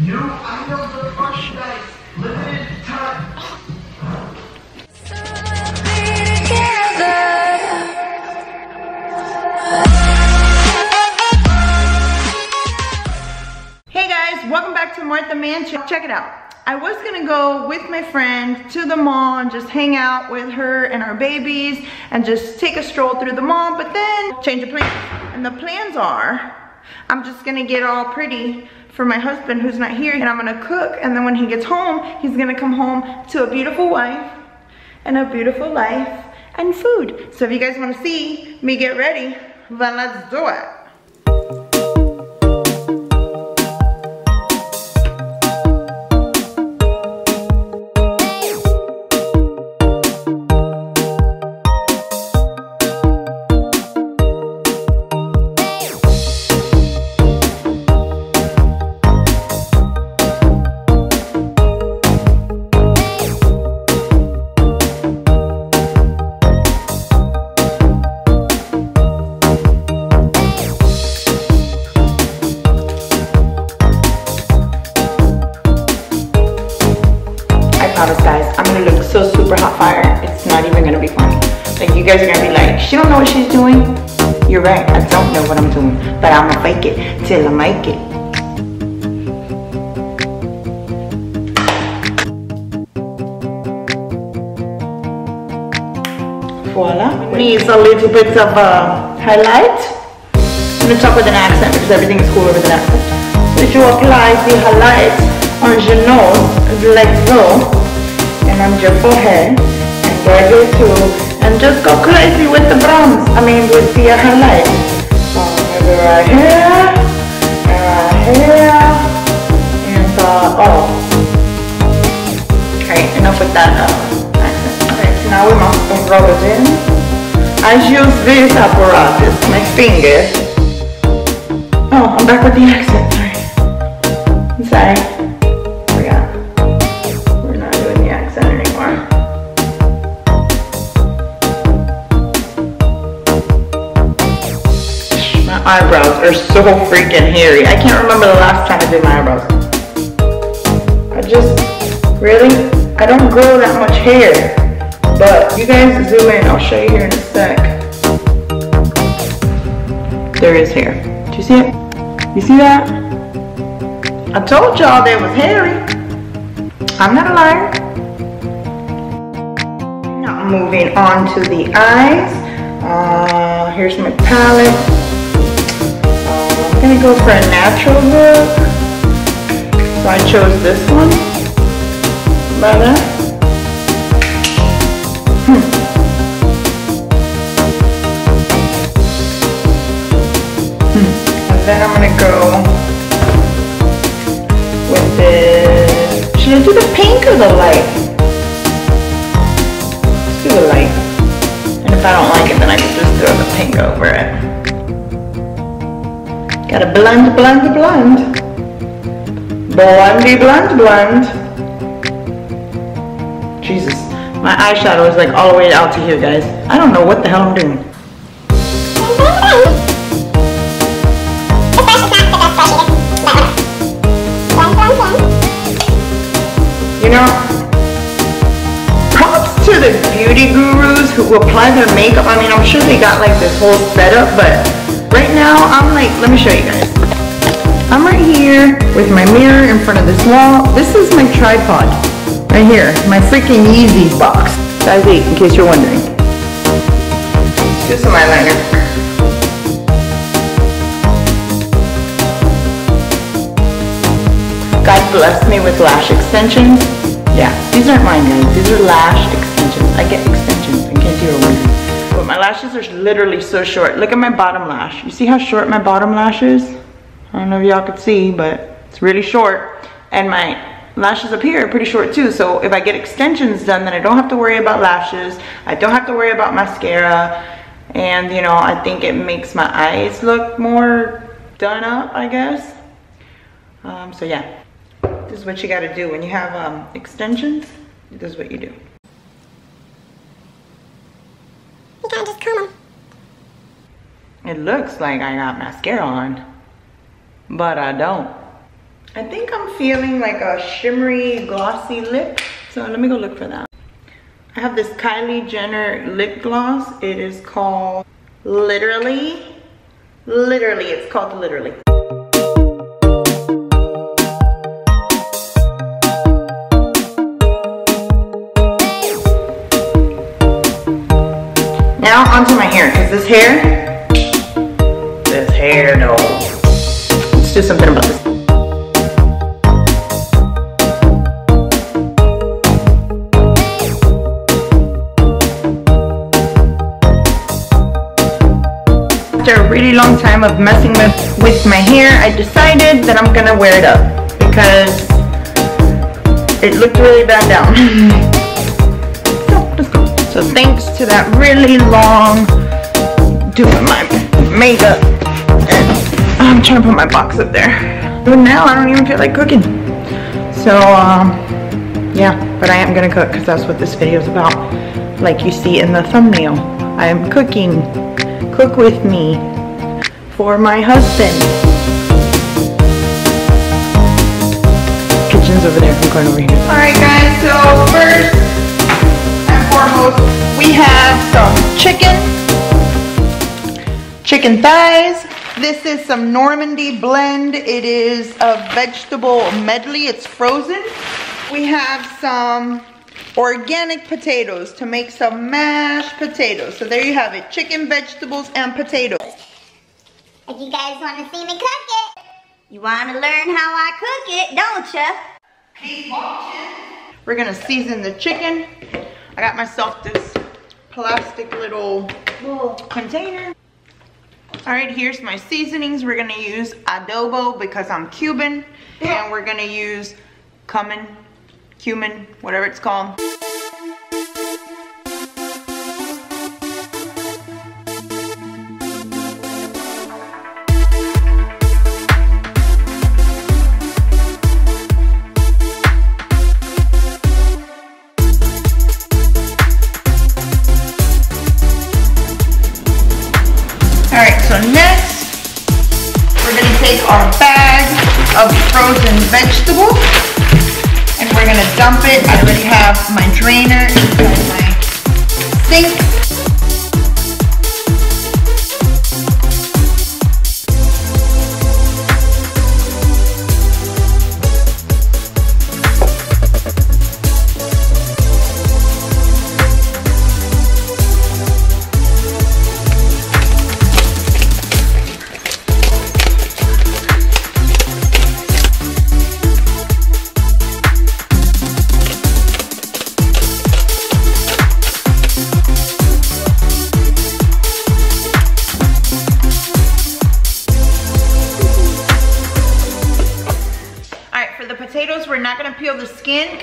New items of merchandise, limited time. Hey guys, welcome back to Martha Mansion. Check it out. I was gonna go with my friend to the mall and just hang out with her and our babies and just take a stroll through the mall, but then change of plans. And the plans are, I'm just gonna get all pretty for my husband who's not here and I'm gonna cook and then when he gets home, he's gonna come home to a beautiful wife and a beautiful life and food. So if you guys wanna see me get ready, then let's do it. But I'ma fake it till I make it. Voila. Needs a little bit of uh, highlight. I'm gonna talk with an accent because everything is cool with an accent. So you apply the highlight on your nose, like so, and on your forehead, and you too, and just go crazy with the bronze, I mean with the highlight. Right here, and right here, and uh, oh. Okay, enough with that. Okay, so now we must roll it in. I use this apparatus, my finger. Oh, I'm back with the accent, sorry. I'm sorry. Eyebrows are so freaking hairy. I can't remember the last time I did my eyebrows. I just, really, I don't grow that much hair. But you guys zoom in, I'll show you here in a sec. There is hair. Do you see it? You see that? I told y'all there was hairy. I'm not a liar. Now moving on to the eyes. Uh, here's my palette. I'm gonna go for a natural look. So I chose this one. Better. Hmm. Hmm. And then I'm gonna go with the, should I do the pink or the light? Let's do the light. And if I don't like it, then I can just throw the pink over it. Gotta blend, blend, blend. Blendy, blend, blend. Jesus, my eyeshadow is like all the way out to here, guys. I don't know what the hell I'm doing. You know, props to the beauty gurus who apply their makeup. I mean, I'm sure they got like this whole setup, but right now I'm like, let me show you guys. I'm right here with my mirror in front of this wall. This is my tripod, right here, my freaking Yeezys box. Size 8, in case you're wondering. Just some eyeliner. God blessed me with lash extensions. Yeah, these aren't mine guys. These are lash extensions. I get extensions in case you were wondering. My lashes are literally so short. Look at my bottom lash. You see how short my bottom lash is? I don't know if y'all could see, but it's really short. And my lashes up here are pretty short too. So if I get extensions done, then I don't have to worry about lashes. I don't have to worry about mascara. And you know, I think it makes my eyes look more done up, I guess. Um, so yeah, this is what you gotta do. When you have um, extensions, this is what you do. You can't just comb them. It looks like I got mascara on, but I don't. I think I'm feeling like a shimmery, glossy lip. So let me go look for that. I have this Kylie Jenner lip gloss. It is called Literally. Literally, it's called Literally. Now onto my hair, because this hair, Let's do something about this. After a really long time of messing with, with my hair, I decided that I'm gonna wear it up because it looked really bad down. so, thanks to that really long doing my makeup I'm trying to put my box up there. But now I don't even feel like cooking. So um, yeah, but I am gonna cook because that's what this video is about. Like you see in the thumbnail, I am cooking. Cook with me for my husband. Kitchen's over there, I'm going over here. Alright guys, so first and foremost, we have some chicken. Chicken thighs. This is some Normandy blend. It is a vegetable medley. It's frozen. We have some organic potatoes to make some mashed potatoes. So there you have it. Chicken, vegetables, and potatoes. If you guys want to see me cook it, you want to learn how I cook it, don't you? Keep watching. We're gonna season the chicken. I got myself this plastic little container. All right, here's my seasonings. We're gonna use adobo because I'm Cuban. And we're gonna use cumin, cumin, whatever it's called. Take our bag of frozen vegetables and we're gonna dump it. I already have my drainer inside my sink.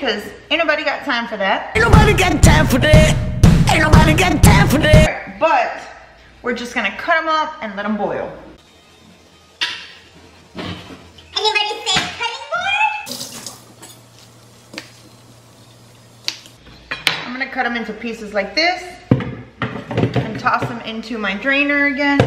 Because ain't nobody got time for that. Ain't nobody got time for that. Ain't nobody got time for that. But we're just gonna cut them up and let them boil. Anybody say cutting board? I'm gonna cut them into pieces like this and toss them into my drainer again.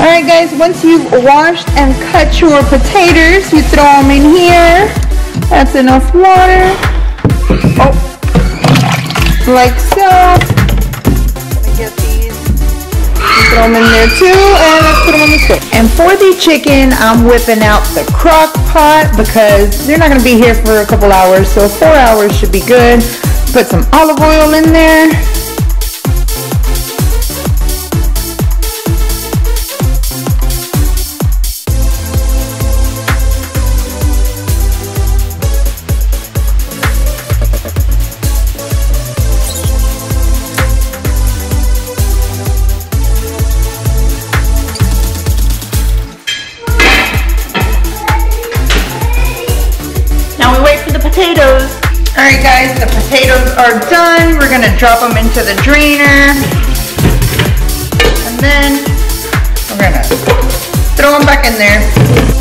All right guys, once you've washed and cut your potatoes, you throw them in here. That's enough water. Oh, like so. Get these throw them in there too, and let's put them on the stove. And for the chicken, I'm whipping out the crock pot because they're not gonna be here for a couple hours, so four hours should be good. Put some olive oil in there. Potatoes are done. We're gonna drop them into the drainer. And then we're gonna throw them back in there.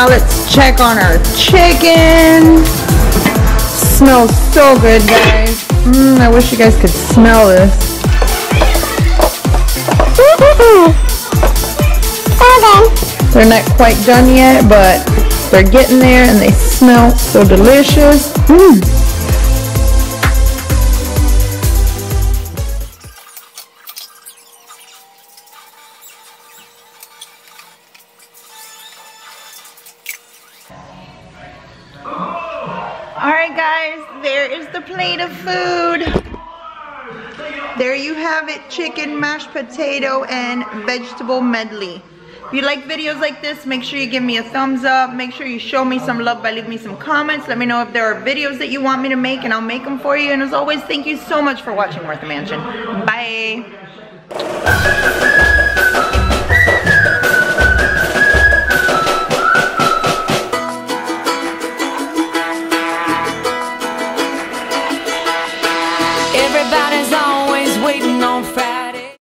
Now let's check on our chicken. Smells so good, guys. Mmm, I wish you guys could smell this. They're not quite done yet, but they're getting there and they smell so delicious. Mmm. There is the plate of food. There you have it, chicken, mashed potato, and vegetable medley. If you like videos like this, make sure you give me a thumbs up. Make sure you show me some love by leaving me some comments. Let me know if there are videos that you want me to make and I'll make them for you. And as always, thank you so much for watching Martha Mansion. Bye.